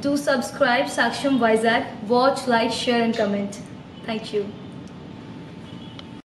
Do subscribe Saksham Vizag. Watch, like, share and comment. Thank you.